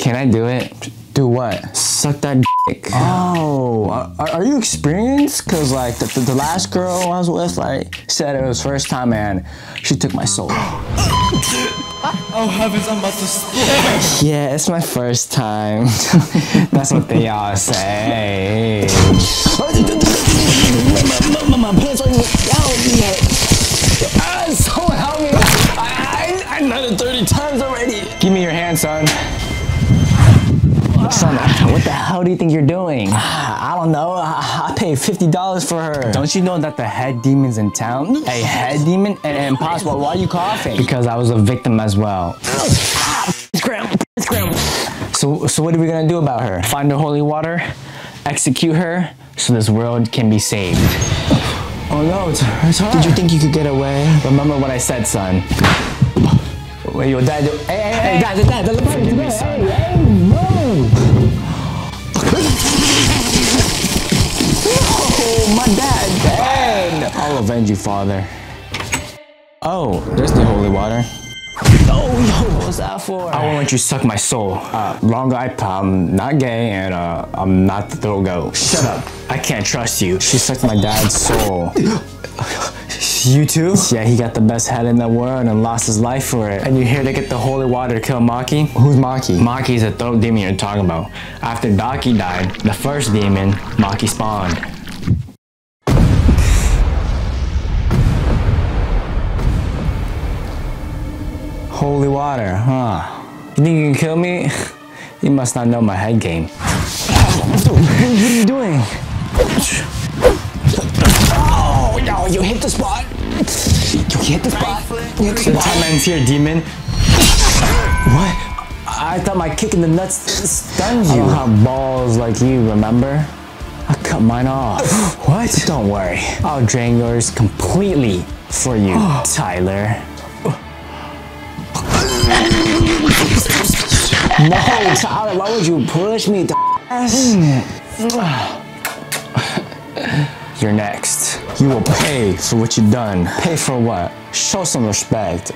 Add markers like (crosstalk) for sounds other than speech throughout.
Can I do it? Do what? Suck that dick. Oh, are, are you experienced? Cause like the, the, the last girl I was with, like said it was first time and she took my soul. (gasps) Oh heavens, I'm about to split. Yeah, it's my first time. (laughs) That's what they all say. my pants are someone help me! I, I, I nutted 30 times already. Give me your hand, son. Son, what the hell do you think you're doing? I don't know. I, I paid $50 for her. Don't you know that the head demon's in town? A head demon? And, and impossible. Why are you coughing? Because I was a victim as well. So, so what are we gonna do about her? Find her holy water, execute her, so this world can be saved. Oh no, it's, it's her. Did you think you could get away? Remember what I said, son. Wait, your dad. Hey, hey, hey, dad, dad, dad, dad, forgive me, son. Oh, avenge you, father. Oh, there's the holy water. Oh, yo, what's that for? I won't let you suck my soul. Uh, wrong guy, I'm not gay, and uh, I'm not the throat goat. Shut up. I can't trust you. She sucked my dad's soul. (laughs) You too? Yeah, he got the best head in the world and lost his life for it. And you're here to get the holy water to kill Maki? Who's Maki? Maki is the throat demon you're talking about. After Daki died, the first demon, Maki spawned. Holy water, huh? You think you can kill me? (laughs) You must not know my head game. What are you doing? Oh, yo, you hit the spot. You hit the spot. You hit the time ends here, demon. What? I thought my kick in the nuts stunned I you. don't have balls like you, remember? I cut mine off. (gasps) What? Don't worry, I'll drain yours completely for you, (gasps) Tyler. No, Tyler, why would you push me? You're next. You will pay for what you've done. Pay for what? Show some respect.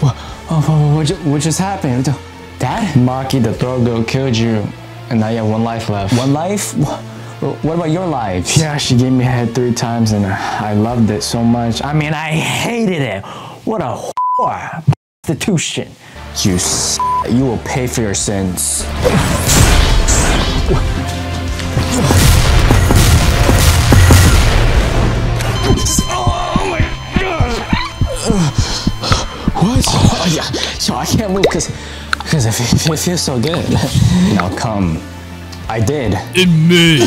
What, oh, what, what just happened? Dad? Maki the throat goat killed you, and now you have one life left. One life? What about your lives? Yeah, she gave me head three times, and I loved it so much. I mean, I hated it. What a whore. Institution. You s- you will pay for your sins. Oh my god! What? Oh, yeah. Yo, I can't move because because it, it feels so good. Now come. I did. In me.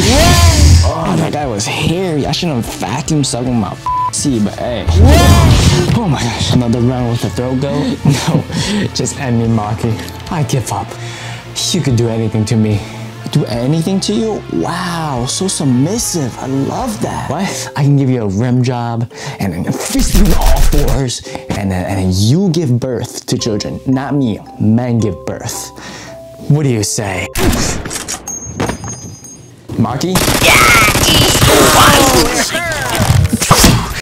Oh, that guy was hairy. I shouldn't have vacuum sucked with my see, but hey. Oh my gosh, another round with the throat go? (laughs) No, just end me, Maki. I give up. You could do anything to me. Do anything to you? Wow, so submissive. I love that. What? I can give you a rim job and then fist you in all fours, and then, and then you give birth to children. Not me. Men give birth. What do you say? Maki?